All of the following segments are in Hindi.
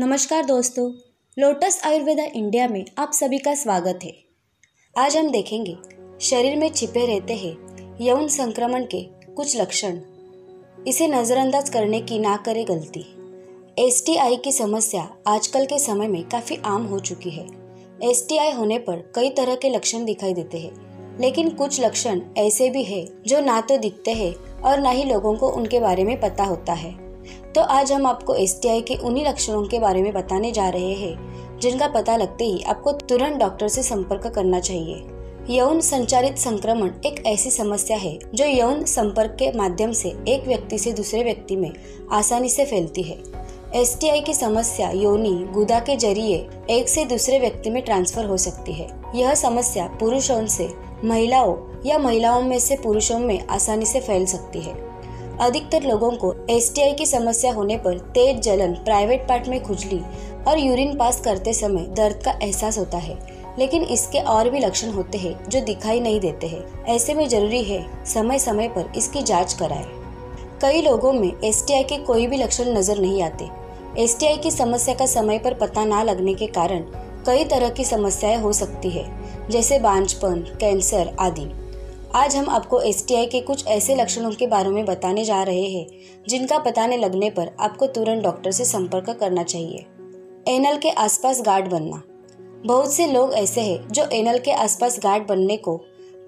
नमस्कार दोस्तों, लोटस आयुर्वेदा इंडिया में आप सभी का स्वागत है। आज हम देखेंगे, शरीर में छिपे रहते हैं, यौन संक्रमण के कुछ लक्षण। इसे नज़रअंदाज करने की ना करे गलती। एसटीआई की समस्या आजकल के समय में काफ़ी आम हो चुकी है। एसटीआई होने पर कई तरह के लक्षण दिखाई देते हैं, लेकिन कुछ लक्षण ऐसे भी है जो ना तो दिखते हैं और ना ही लोगों को उनके बारे में पता होता है। तो आज हम आपको एस के उन्हीं लक्षणों के बारे में बताने जा रहे हैं, जिनका पता लगते ही आपको तुरंत डॉक्टर से संपर्क करना चाहिए। यौन संचारित संक्रमण एक ऐसी समस्या है, जो यौन संपर्क के माध्यम से एक व्यक्ति से दूसरे व्यक्ति में आसानी से फैलती है। एस की समस्या योनि गुदा के ज़रिए एक से दूसरे व्यक्ति में ट्रांसफ़र हो सकती है। यह समस्या पुरुषों से महिलाओं या महिलाओं में से पुरुषों में आसानी से फैल सकती है। अधिकतर लोगों को एसटीआई की समस्या होने पर तेज जलन प्राइवेट पार्ट में खुजली और यूरिन पास करते समय दर्द का एहसास होता है। लेकिन इसके और भी लक्षण होते हैं जो दिखाई नहीं देते हैं। ऐसे में ज़रूरी है समय समय पर इसकी जाँच कराएँ। कई लोगों में एसटीआई के कोई भी लक्षण नज़र नहीं आते। एसटीआई की समस्या का समय पर पता ना लगने के कारण कई तरह की समस्याएँ हो सकती है, जैसे बांझपन, कैंसर आदि। आज हम आपको एसटीआई के कुछ ऐसे लक्षणों के बारे में बताने जा रहे हैं, जिनका पता नहीं लगने पर आपको तुरंत डॉक्टर से संपर्क करना चाहिए। एनल के आसपास गार्ड बनना। बहुत से लोग ऐसे हैं जो एनल के आसपास गार्ड बनने को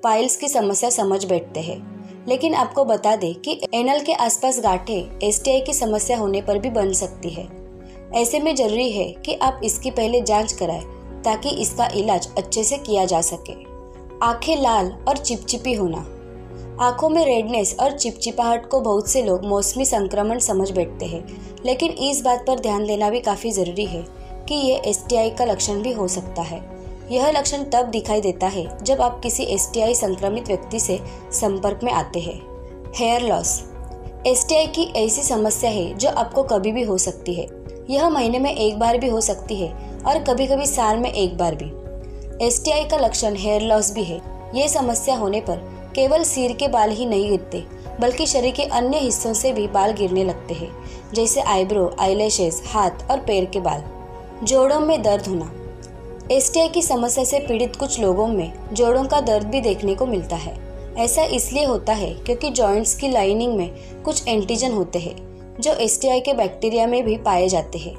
पाइल्स की समस्या समझ बैठते हैं। लेकिन आपको बता दें कि एनल के आसपास गांठें एसटीआई की समस्या होने पर भी बन सकती है। ऐसे में ज़रूरी है कि आप इसकी पहले जाँच कराएँ, ताकि इसका इलाज अच्छे से किया जा सके। आँखें लाल और चिपचिपी होना। आँखों में रेडनेस और चिपचिपाहट को बहुत से लोग मौसमी संक्रमण समझ बैठते हैं, लेकिन इस बात पर ध्यान देना भी काफ़ी ज़रूरी है कि ये एस का लक्षण भी हो सकता है। यह लक्षण तब दिखाई देता है जब आप किसी एसटीआई संक्रमित व्यक्ति से संपर्क में आते हैं। हेयर लॉस एसटीआई की ऐसी समस्या है जो आपको कभी भी हो सकती है। यह महीने में एक बार भी हो सकती है और कभी कभी साल में एक बार भी। एसटीआई का लक्षण हेयर लॉस भी है। ये समस्या होने पर केवल सिर के बाल ही नहीं गिरते, बल्कि शरीर के अन्य हिस्सों से भी बाल गिरने लगते हैं, जैसे आईब्रो आईलैशेस हाथ और पैर के बाल। जोड़ों में दर्द होना। एसटीआई की समस्या से पीड़ित कुछ लोगों में जोड़ों का दर्द भी देखने को मिलता है। ऐसा इसलिए होता है क्योंकि जॉइंट्स की लाइनिंग में कुछ एंटीजन होते हैं, जो एसटीआई के बैक्टीरिया में भी पाए जाते हैं।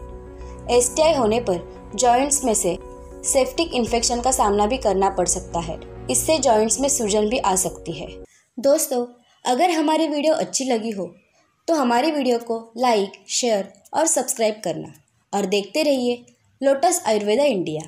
एसटीआई होने पर जॉइंट्स में से सेप्टिक इन्फेक्शन का सामना भी करना पड़ सकता है। इससे जॉइंट्स में सूजन भी आ सकती है। दोस्तों, अगर हमारी वीडियो अच्छी लगी हो तो हमारी वीडियो को लाइक, शेयर और सब्सक्राइब करना। और देखते रहिए लोटस आयुर्वेदा इंडिया।